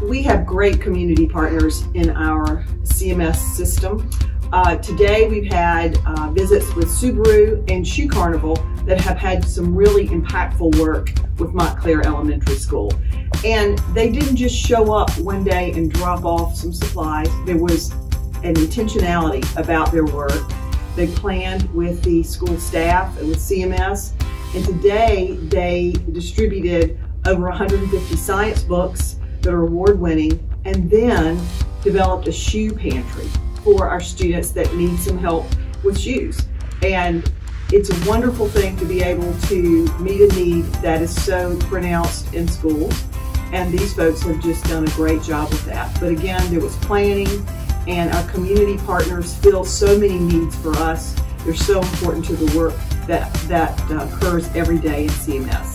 we have great community partners in our CMS system. Uh, today we've had uh, visits with Subaru and Shoe Carnival that have had some really impactful work with Montclaire Elementary School. And they didn't just show up one day and drop off some supplies. There was an intentionality about their work. They planned with the school staff and with CMS. And today they distributed over 150 science books that are award winning and then developed a shoe pantry for our students that need some help with shoes. And it's a wonderful thing to be able to meet a need that is so pronounced in schools. And these folks have just done a great job with that. But again, there was planning and our community partners fill so many needs for us. They're so important to the work that, that uh, occurs every day in CMS.